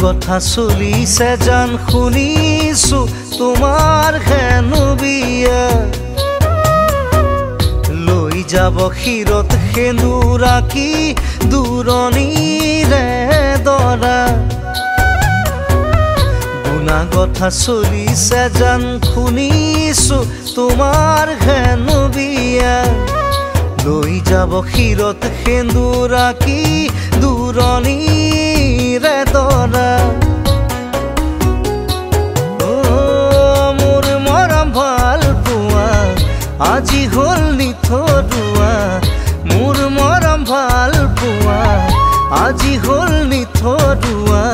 কথা চলিছে জান শুনিছো তোমাৰ হেনো বিয়া। লৈ যাব শিৰত সেন্দুৰাকী দূৰণিৰে দৰা। গুণা কথা চলিছে জান শুনিছো তোমাৰ হেনো বিয়া। লৈ যাব শিৰত সেন্দুৰাকী দৰা অ, মোৰ মৰম ভাল পোৱা আজি হ'ল নিথৰুৱা মোৰ মৰম ভাল পোৱা আজি হ'ল নিথৰুৱা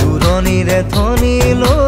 দূৰণিৰে ধনী ল'ৰা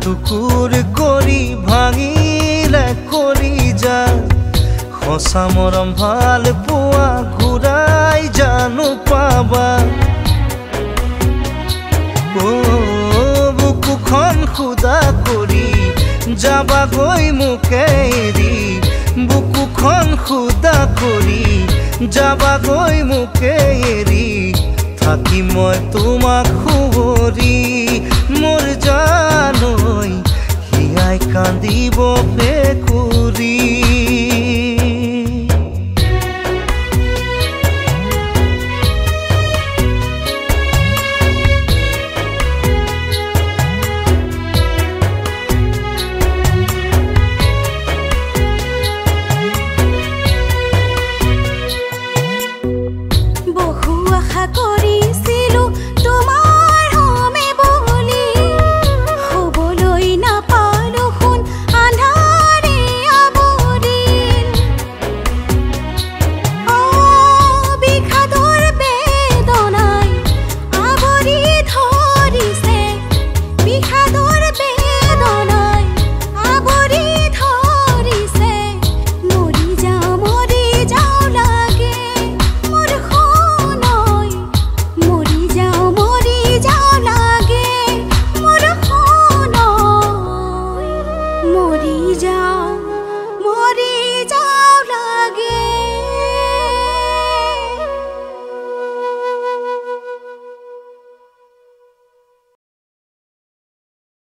টুকুৰা কৰি ভাঙিলে কৰি যা সঁচা মৰম ভাল পোৱা ঘূৰাই জানো পাবা। বুকুখন খুদা কৰি যাবাগৈ মোকে এৰি। বুকুখন খুদা কৰি যাবাগৈ মোকে এৰি। থাকি মই তোমাক সুঁৱৰি